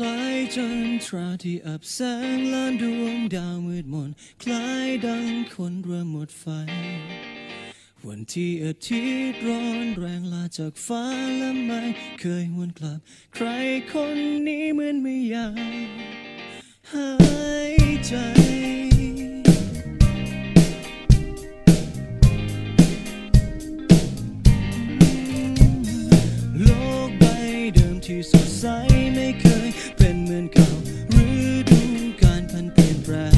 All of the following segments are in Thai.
คล้ายจันทราที่อับแสงล้านดวงดาวมืดมน คล้ายดังคนเริ่มหมดไฟ วันที่อาทิตย์ร้อนแรงลาจากฟ้าและไม่เคยวนกลับ ใครคนนี้เหมือนไม่อยากหายใจที่สดใสไม่เคย เป็นเหมือนเก่าหรือดูการพันเปลี่ยนแปลง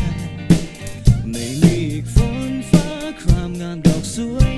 ไม่มีฝนฟ้าครามงามดอกสวย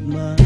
my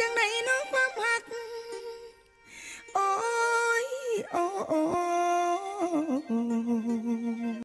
ចឹងណៃនោះបំហត់អូយអូអូ